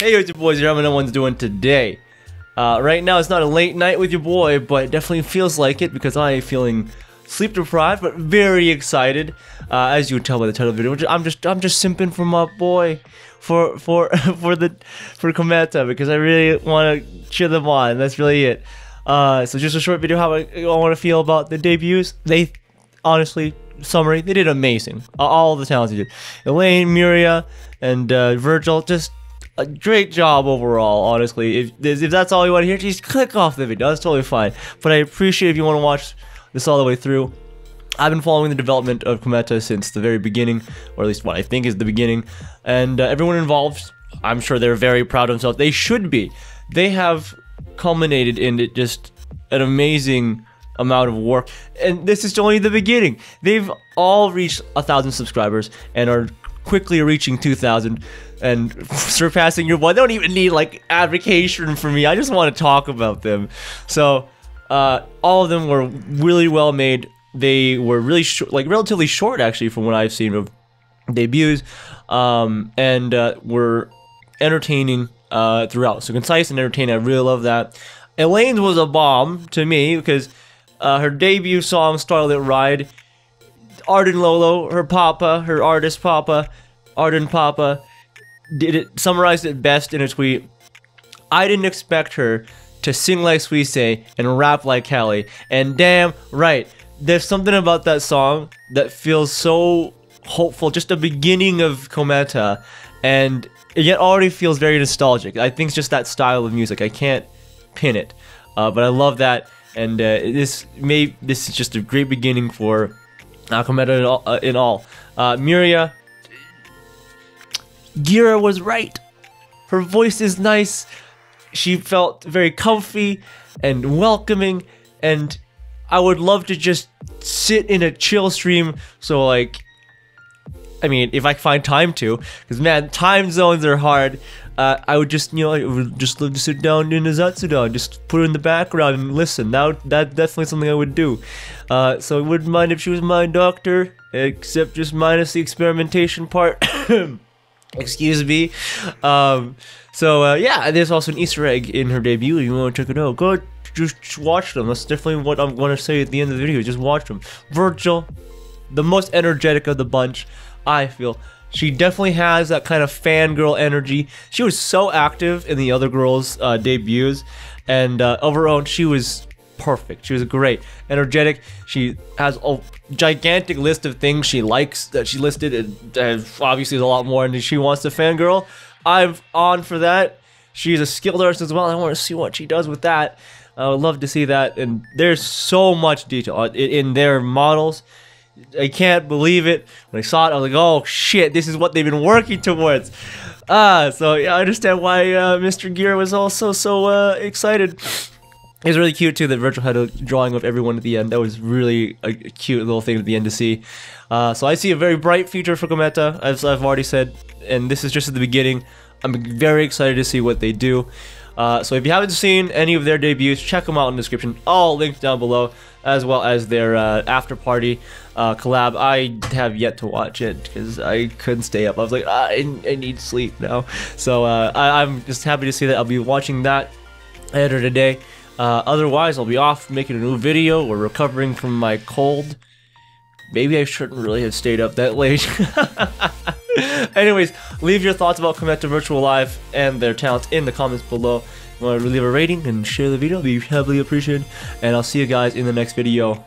Hey, what's your boys? Here, no one's doing today. Uh, right now, it's not a late night with your boy, but it definitely feels like it because I am feeling sleep deprived, but very excited. Uh, as you tell by the title of the video, I'm just I'm just simping for my boy, for for for the for Kometa because I really want to cheer them on. That's really it. Uh, so just a short video how I, I want to feel about the debuts. They honestly summary they did amazing. All the talents they did. Elaine, Miria, and uh, Virgil just a great job overall, honestly. If, if that's all you want to hear, just click off the video. That's totally fine. But I appreciate if you want to watch this all the way through. I've been following the development of Kometa since the very beginning, or at least what I think is the beginning. And uh, everyone involved, I'm sure they're very proud of themselves. They should be. They have culminated in it just an amazing amount of work. And this is only the beginning. They've all reached a thousand subscribers and are quickly reaching 2,000 and surpassing your boy. They don't even need like advocation from me. I just want to talk about them. So, uh, all of them were really well made. They were really short, like relatively short actually from what I've seen of debuts, um, and uh, were entertaining uh, throughout. So concise and entertaining. I really love that. Elaine's was a bomb to me because uh, her debut song "Starlit Ride." Arden Lolo, her papa, her artist papa, Arden Papa, did it summarized it best in a tweet. I didn't expect her to sing like Suisei and rap like Calli, and damn right, there's something about that song that feels so hopeful. Just the beginning of Kometa, and it yet already feels very nostalgic. I think it's just that style of music. I can't pin it, uh, but I love that, and uh, this may this is just a great beginning for uh, Kometa in all. Uh, in all. Uh, Miria Gira was right. Her voice is nice. She felt very comfy and welcoming, and I would love to just sit in a chill stream. So, like, I mean, if I find time to, because man, time zones are hard. Uh, I would just, you know, I would just love to sit down in a Zatsudan, just put it in the background and listen. Now, that definitely something I would do. Uh, so I wouldn't mind if she was my doctor, except just minus the experimentation part. Excuse me. Um, so uh, yeah, there's also an Easter egg in her debut. If You want to check it out? Go just watch them. That's definitely what I'm to say at the end of the video. Just watch them. Virgil, the most energetic of the bunch, I feel. She definitely has that kind of fangirl energy. She was so active in the other girls' uh, debuts, and uh, of her own, she was perfect. She was great, energetic. She has a gigantic list of things she likes that she listed. And obviously, there's a lot more, and she wants to fangirl. I'm on for that. She's a skilled artist as well. I want to see what she does with that. I would love to see that. And there's so much detail in their models. I can't believe it. When I saw it, I was like, oh shit, this is what they've been working towards. Ah, so yeah, I understand why uh, Mr. Gear was also so uh, excited. It was really cute too that Virgil had a drawing of everyone at the end. That was really a cute little thing at the end to see. Uh, so I see a very bright future for Kometa, as I've already said, and this is just at the beginning. I'm very excited to see what they do. Uh, so if you haven't seen any of their debuts, check them out in the description. All linked down below, as well as their uh, after party uh, collab. I have yet to watch it because I couldn't stay up. I was like, ah, I, I need sleep now. So uh, I, I'm just happy to see that. I'll be watching that later today. Uh, otherwise, I'll be off making a new video or recovering from my cold. Maybe I shouldn't really have stayed up that late. Anyways, leave your thoughts about Kometa Virtual Live and their talents in the comments below. If you want to leave a rating and share the video, We'd be heavily appreciated. And I'll see you guys in the next video.